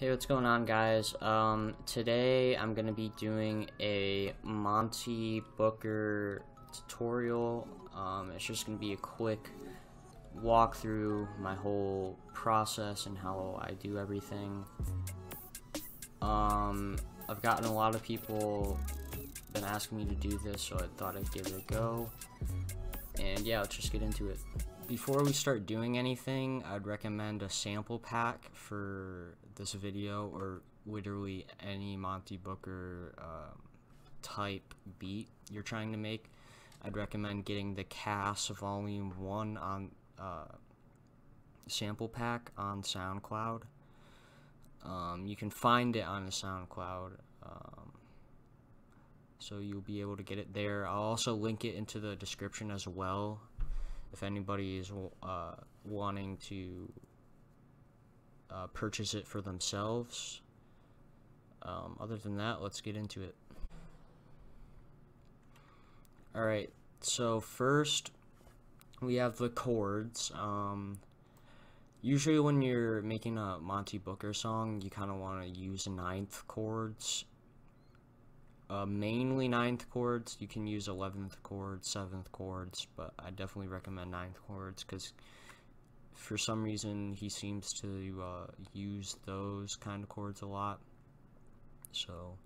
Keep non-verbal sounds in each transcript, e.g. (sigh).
Hey, what's going on, guys? Um, today I'm gonna be doing a Monte Booker tutorial. Um, it's just gonna be a quick walk through my whole process and how I do everything. Um, I've gotten a lot of people been asking me to do this, so I thought I'd give it a go. And yeah, let's just get into it. Before we start doing anything, I'd recommend a sample pack for this video or literally any Monte Booker um, type beat you're trying to make. I'd recommend getting the Cass Volume 1 on uh, sample pack on SoundCloud. Um, you can find it on the SoundCloud. Um, so you'll be able to get it there. I'll also link it into the description as well if anybody is uh, wanting to uh, purchase it for themselves. Um, other than that, let's get into it. Alright, so first we have the chords. Um, usually when you're making a Monte Booker song, you kind of want to use ninth chords uh, mainly ninth chords. You can use 11th chords, 7th chords, but I definitely recommend ninth chords because for some reason he seems to uh, use those kind of chords a lot. So,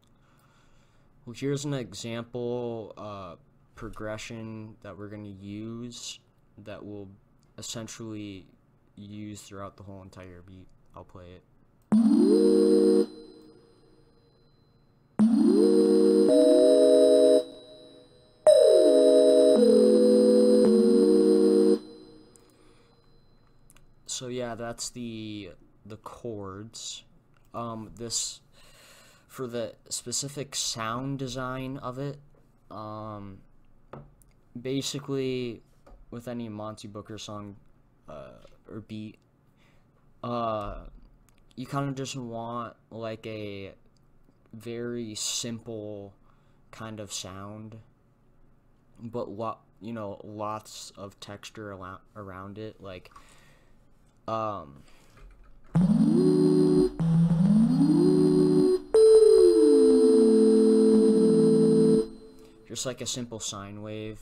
well, here's an example uh, progression that we're going to use that will essentially use throughout the whole entire beat. I'll play it. Yeah, that's the the chords. Um, this for the specific sound design of it. Um, basically, with any Monte Booker song uh, or beat, uh, you kind of just want like a very simple kind of sound, but lot you know lots of texture around it, like um, just like a simple sine wave.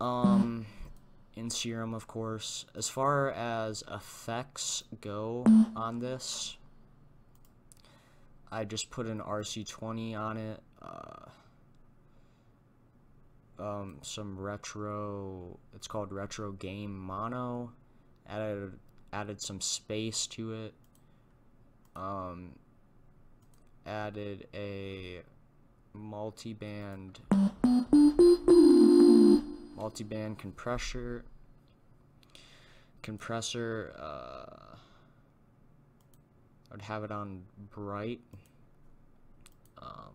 Um, in Serum, of course. As far as effects go on this, I just put an RC20 on it. Uh, um, some retro, it's called Retro Game Mono added added some space to it. Um, added a multi-band multi-band compressor compressor uh, I'd have it on bright. Um,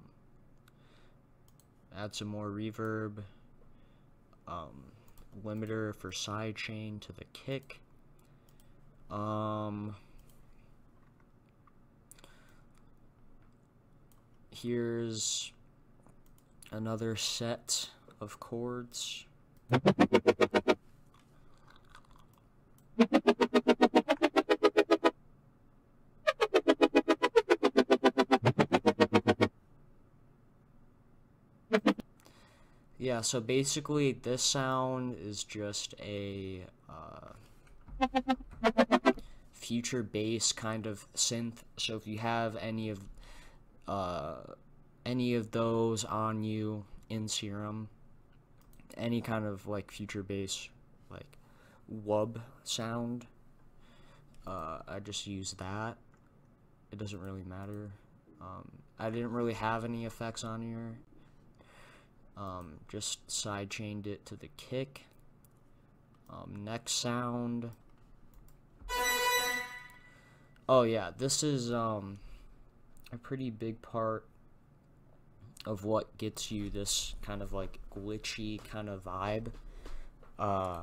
add some more reverb um, limiter for sidechain to the kick um, here's another set of chords. Yeah, so basically this sound is just a uh, future bass kind of synth. So if you have any of uh, any of those on you in Serum, any kind of like future bass like wub sound, uh, I just use that. It doesn't really matter. Um, I didn't really have any effects on here. Um, just side chained it to the kick. Um, next sound. Oh yeah, this is um a pretty big part of what gets you this kind of like glitchy kind of vibe. Uh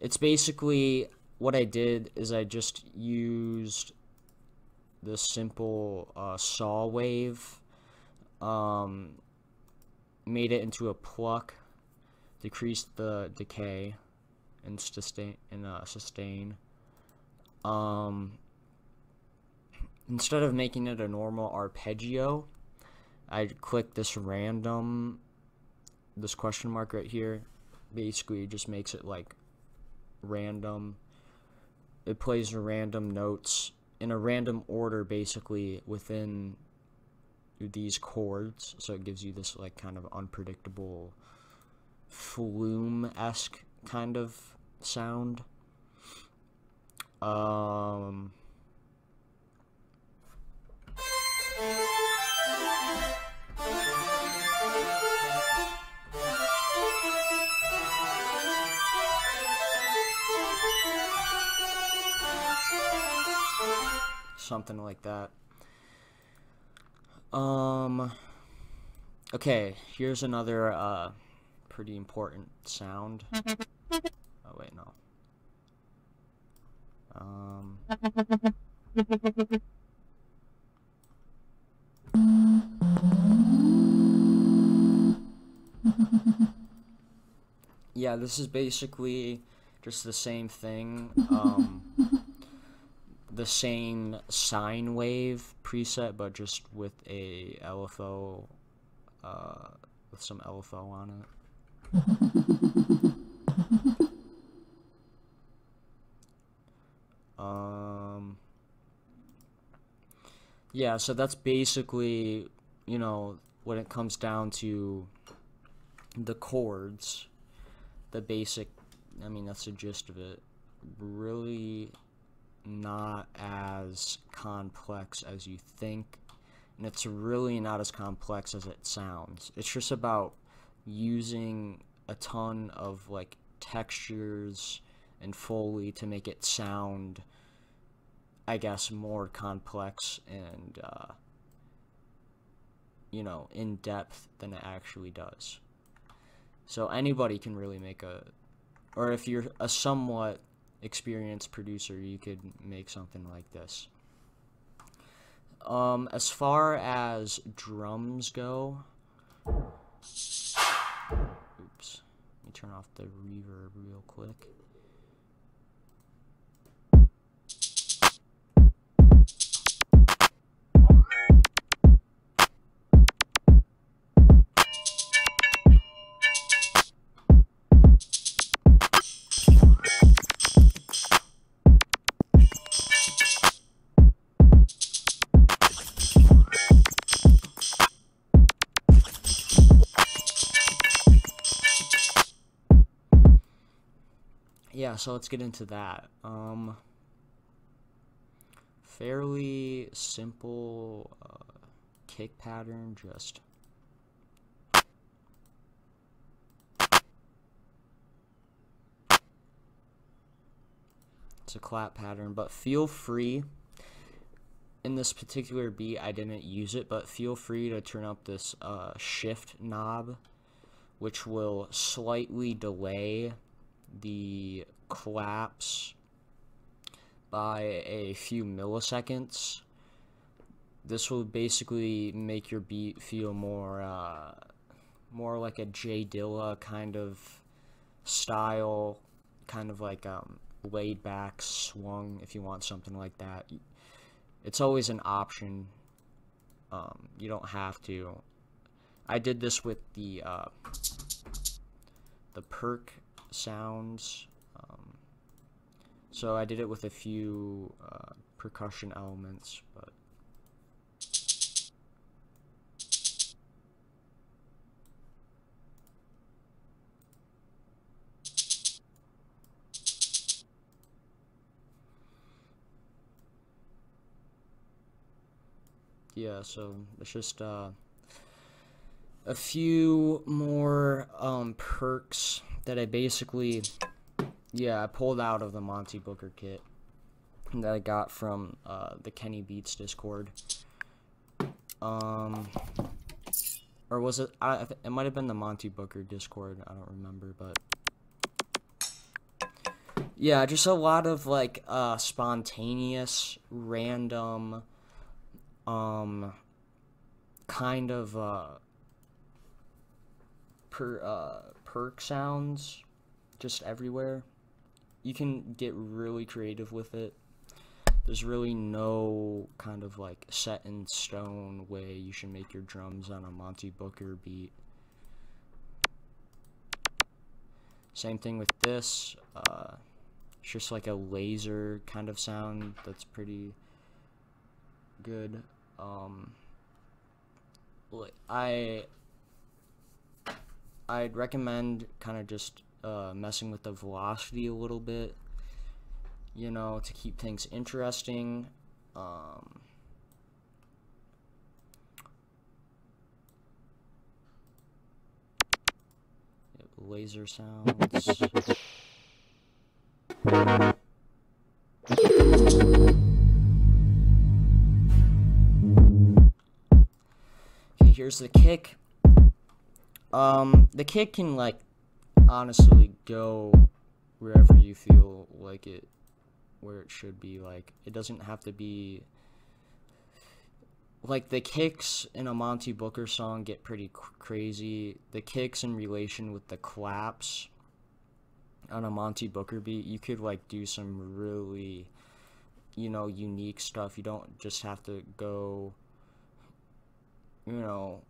it's basically what I did is I just used the simple uh, saw wave um, made it into a pluck decreased the decay and sustain and uh, sustain um instead of making it a normal arpeggio, I'd click this random, this question mark right here. Basically, just makes it like random. It plays random notes in a random order, basically within these chords. So it gives you this like kind of unpredictable flume esque kind of sound. Um. Something like that. Um. Okay, here's another uh, pretty important sound. Oh wait, no. Um. Yeah, this is basically just the same thing. Um, the same sine wave preset, but just with a LFO, uh, with some LFO on it. (laughs) Um, yeah, so that's basically, you know, when it comes down to the chords, the basic, I mean, that's the gist of it. Really not as complex as you think, and it's really not as complex as it sounds. It's just about using a ton of like textures and Foley to make it sound, I guess, more complex and, uh, you know, in depth than it actually does. So anybody can really make a, or if you're a somewhat experienced producer, you could make something like this. Um, as far as drums go, oops, let me turn off the reverb real quick. So let's get into that. Um, fairly simple uh, kick pattern, just. It's a clap pattern, but feel free. In this particular beat, I didn't use it, but feel free to turn up this uh, shift knob, which will slightly delay the collapse by a few milliseconds. This will basically make your beat feel more, uh, more like a J Dilla kind of style, kind of like um, laid back swung. If you want something like that, it's always an option. Um, you don't have to. I did this with the uh, the perk sounds. Um, so I did it with a few uh, percussion elements, but yeah, so it's just uh, a few more um, perks that I basically, yeah, I pulled out of the Monte Booker kit that I got from uh, the Kenny Beats Discord. Um, or was it? I, it might have been the Monte Booker Discord. I don't remember, but yeah, just a lot of like uh, spontaneous, random, um, kind of uh, per uh, perk sounds just everywhere. You can get really creative with it. there's really no kind of like set in stone way you should make your drums on a Monte Booker beat. Same thing with this. Uh, it's just like a laser kind of sound that's pretty good. Um, I I'd recommend kind of just uh, messing with the velocity a little bit, you know, to keep things interesting. Um, laser sounds. Okay, here's the kick. Um, the kick can like honestly go wherever you feel like it, where it should be. Like it doesn't have to be. Like the kicks in a Monte Booker song get pretty crazy. The kicks in relation with the claps on a Monte Booker beat, you could like do some really, you know, unique stuff. You don't just have to go, you know,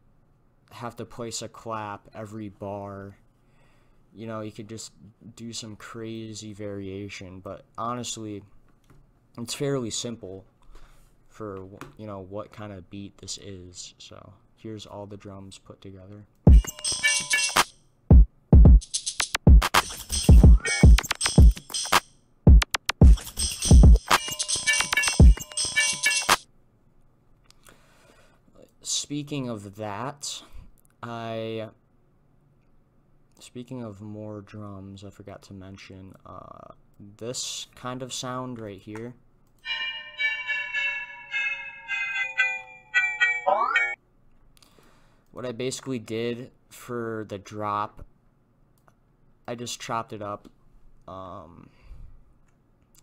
have to place a clap every bar. You know, you could just do some crazy variation, but honestly, it's fairly simple for, you know, what kind of beat this is. So, here's all the drums put together. Speaking of that, I speaking of more drums, I forgot to mention uh, this kind of sound right here. What I basically did for the drop, I just chopped it up, um,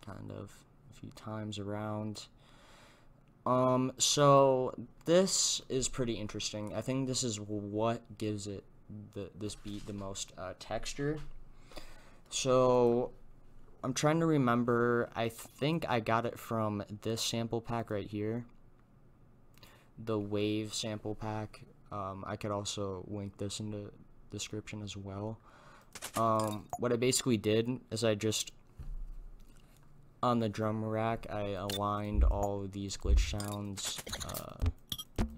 kind of a few times around. Um, so this is pretty interesting. I think this is what gives it the this beat the most uh, texture. So I'm trying to remember. I think I got it from this sample pack right here. The Wave sample pack. Um, I could also link this in the description as well. Um, what I basically did is I just on the drum rack, I aligned all of these glitch sounds uh,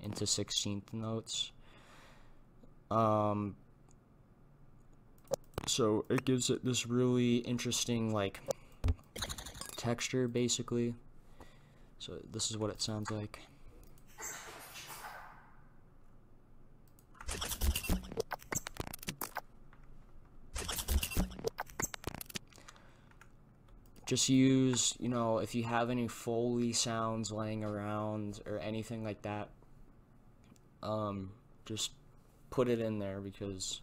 into 16th notes. Um, so it gives it this really interesting, like, texture, basically. So this is what it sounds like. Just use, you know, if you have any Foley sounds laying around or anything like that, um, just put it in there because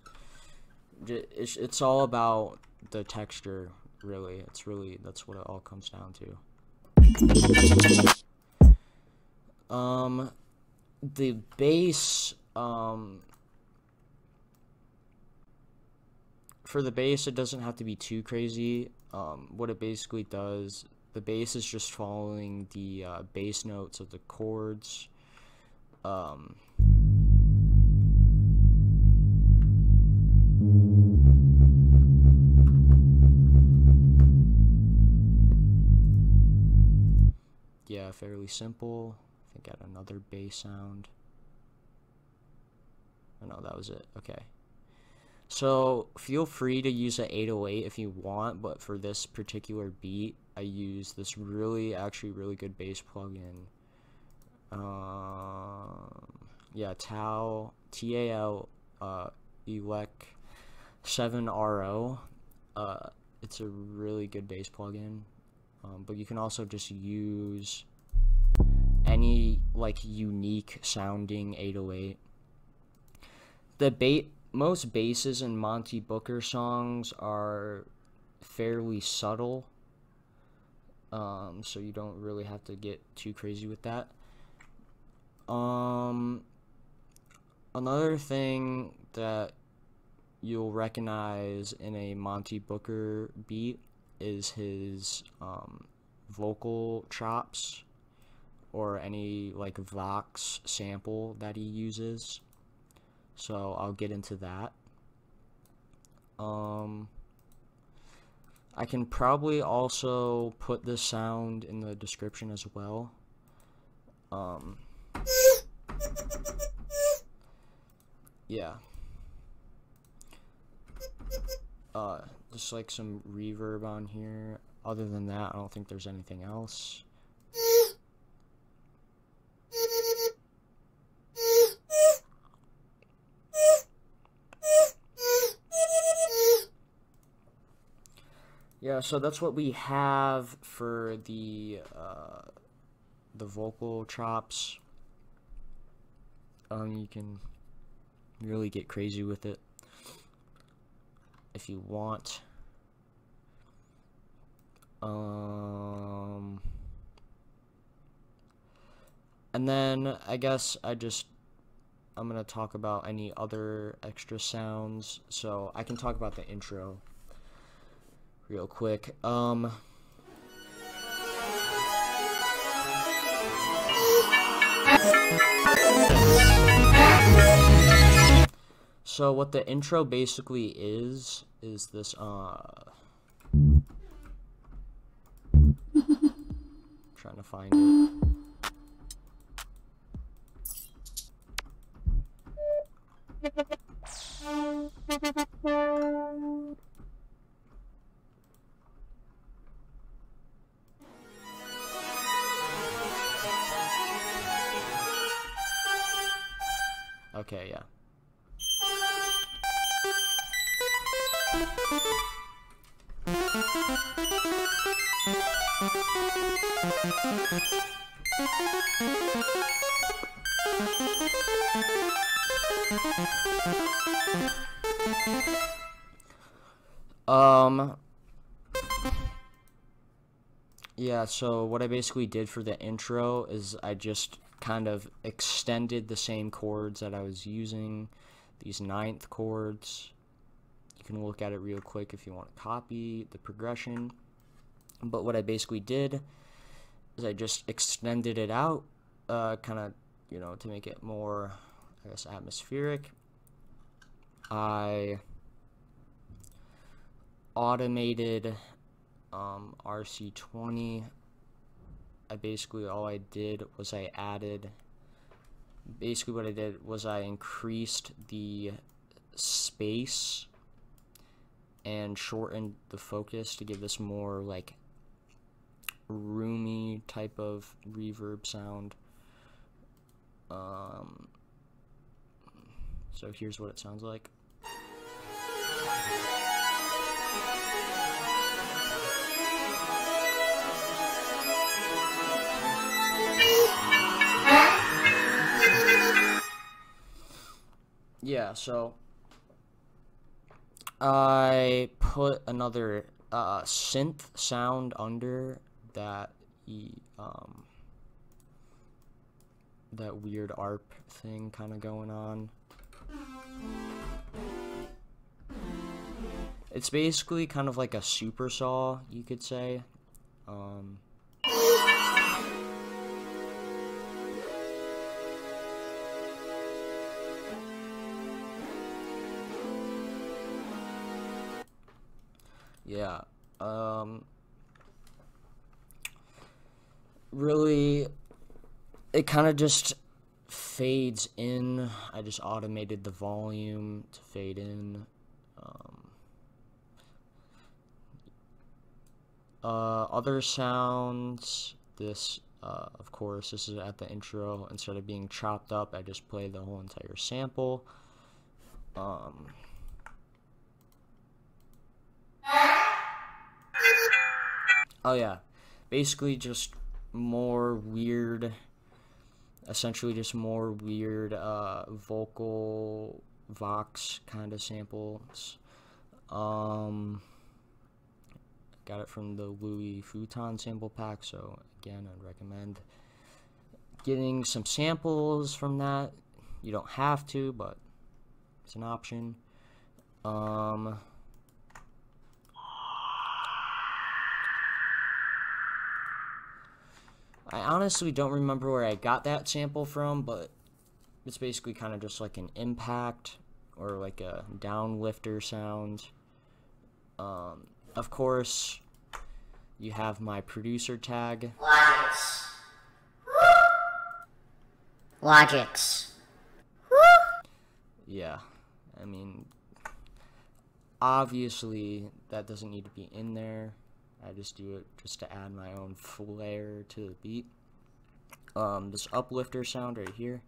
it's, it's all about the texture, really. It's really, that's what it all comes down to. Um, the bass, um, for the bass, it doesn't have to be too crazy um, what it basically does, the bass is just following the uh, bass notes of the chords. Um, yeah, fairly simple. I think got another bass sound. Oh no, that was it. Okay. So feel free to use an 808 if you want, but for this particular beat, I use this really, actually really good bass plugin. Um, yeah, Tal, T-A-L, uh, Elec 7RO. Uh, it's a really good bass plugin. Um, but you can also just use any like unique sounding 808. The bait most basses in Monte Booker songs are fairly subtle. Um, so you don't really have to get too crazy with that. Um, another thing that you'll recognize in a Monte Booker beat is his um, vocal chops or any like Vox sample that he uses. So I'll get into that. Um, I can probably also put the sound in the description as well. Um, yeah. Uh, just like some reverb on here. Other than that, I don't think there's anything else. Yeah, so that's what we have for the uh, the vocal chops. Um, you can really get crazy with it if you want. Um, and then I guess I just I'm gonna talk about any other extra sounds. So I can talk about the intro real quick. Um. So what the intro basically is is this uh (laughs) trying to find it. Okay, yeah. Um, yeah, so what I basically did for the intro is I just kind of extended the same chords that I was using, these ninth chords. You can look at it real quick if you want to copy the progression. But what I basically did is I just extended it out, uh, kind of, you know, to make it more, I guess, atmospheric. I automated um, RC20 I basically all I did was I added basically what I did was I increased the space and shortened the focus to give this more like roomy type of reverb sound. Um, so here's what it sounds like yeah, so I put another uh, synth sound under that um, that weird ARP thing kind of going on. It's basically kind of like a super saw, you could say. Um, yeah um really it kind of just fades in. I just automated the volume to fade in um, uh, other sounds this uh, of course this is at the intro. Instead of being chopped up i just play the whole entire sample. Um, Oh yeah, basically just more weird, essentially just more weird uh, vocal vox kind of samples. Um, got it from the Louis Futon sample pack, so again, I'd recommend getting some samples from that. You don't have to, but it's an option. Um, I honestly don't remember where I got that sample from, but it's basically kind of just like an impact or like a downlifter sound. Um, of course, you have my producer tag. Logics. Logics. Yeah, I mean, obviously that doesn't need to be in there. I just do it just to add my own flair to the beat. Um, this uplifter sound right here.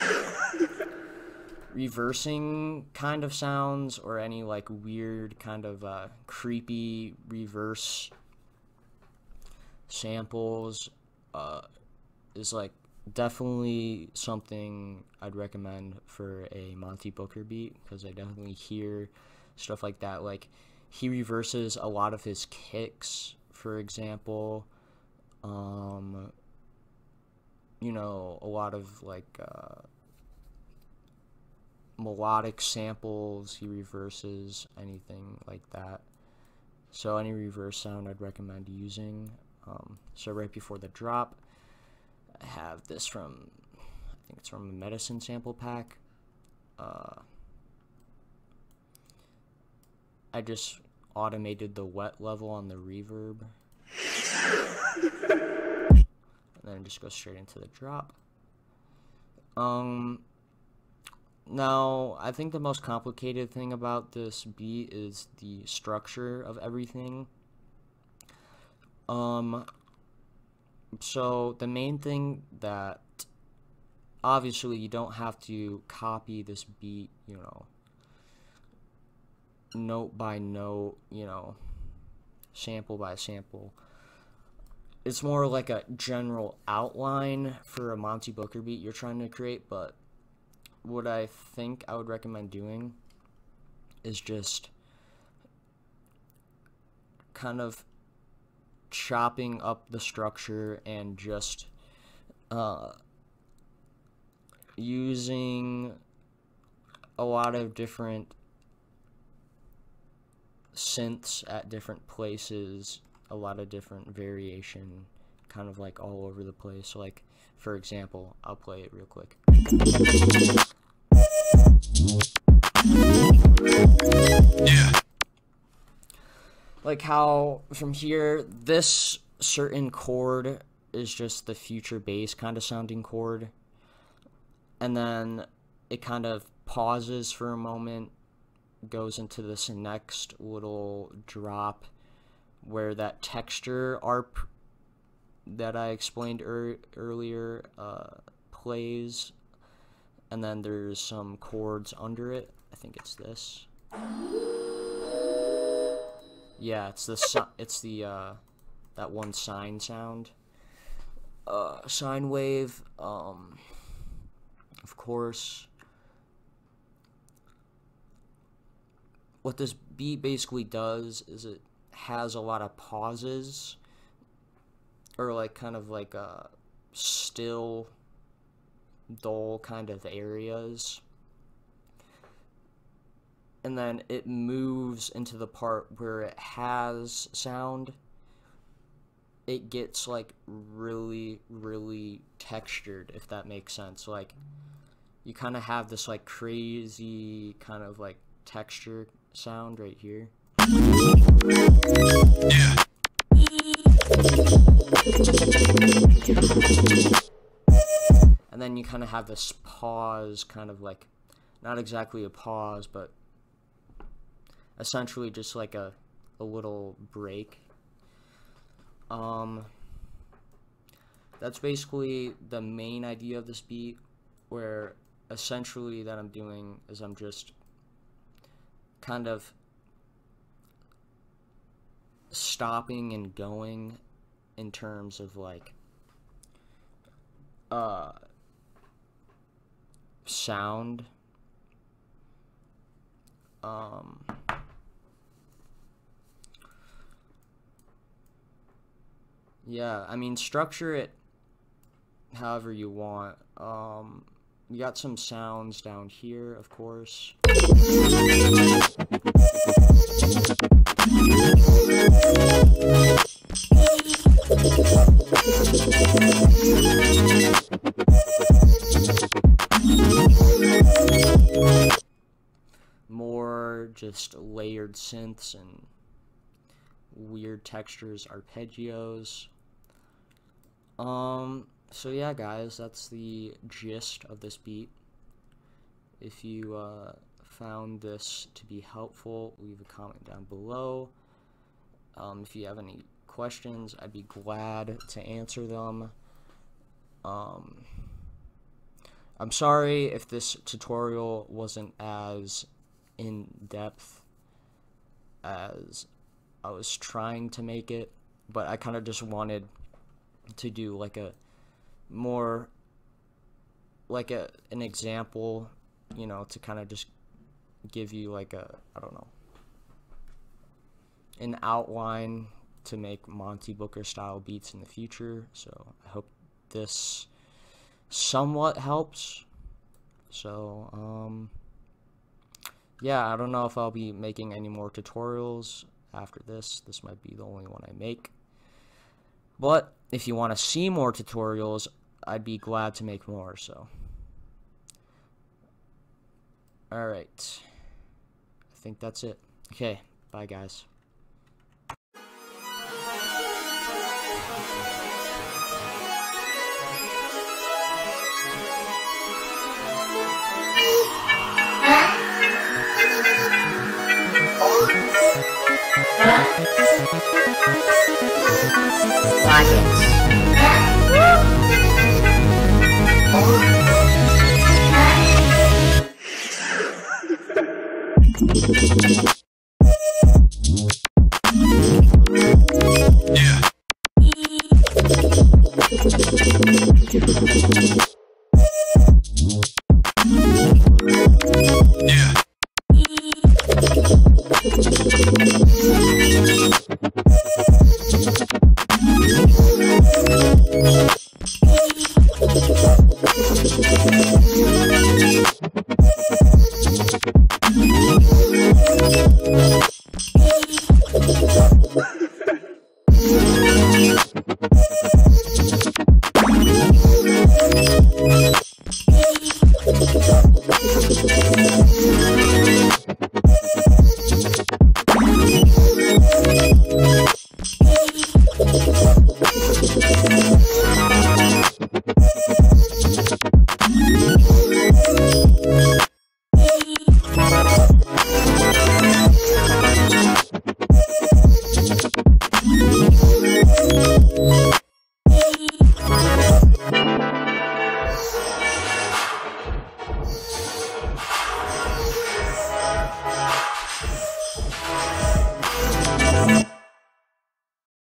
(laughs) reversing kind of sounds or any like weird kind of uh, creepy reverse samples uh, is like definitely something I'd recommend for a Monte Booker beat because I definitely hear stuff like that. Like he reverses a lot of his kicks, for example. Um, you know, a lot of like uh, melodic samples. He reverses anything like that. So any reverse sound I'd recommend using. Um, so right before the drop, I have this from, I think it's from a medicine sample pack. Uh, I just automated the wet level on the reverb. and then just go straight into the drop. Um, now, I think the most complicated thing about this beat is the structure of everything. Um, so the main thing that obviously you don't have to copy this beat, you know, note by note, you know, sample by sample. It's more like a general outline for a Monte Booker beat you're trying to create, but what I think I would recommend doing is just kind of chopping up the structure and just uh, using a lot of different synths at different places, a lot of different variation, kind of like all over the place. Like, for example, I'll play it real quick. Like how from here this certain chord is just the future bass kind of sounding chord. And then it kind of pauses for a moment goes into this next little drop where that texture arp that I explained er earlier uh, plays. And then there's some chords under it. I think it's this yeah, it's the it's the uh, that one sine sound. Uh, sine wave. Um, of course. What this beat basically does is it has a lot of pauses, or like kind of like a uh, still, dull kind of areas and then it moves into the part where it has sound it gets like really really textured if that makes sense like you kind of have this like crazy kind of like texture sound right here yeah. and then you kind of have this pause kind of like not exactly a pause but essentially just like a, a little break. Um, that's basically the main idea of this beat, where essentially that I'm doing is I'm just kind of stopping and going in terms of like uh sound um Yeah, I mean, structure it however you want. Um, we got some sounds down here, of course. More just layered synths and weird textures, arpeggios. Um, so yeah, guys, that's the gist of this beat. If you uh, found this to be helpful, leave a comment down below. Um, if you have any questions, I'd be glad to answer them. Um, I'm sorry if this tutorial wasn't as in depth as I was trying to make it, but I kind of just wanted to do like a more like a an example, you know, to kind of just give you like a I don't know an outline to make Monte Booker style beats in the future. So I hope this somewhat helps. So um yeah, I don't know if I'll be making any more tutorials after this. This might be the only one I make. But if you want to see more tutorials, I'd be glad to make more, so. Alright. I think that's it. Okay, bye guys.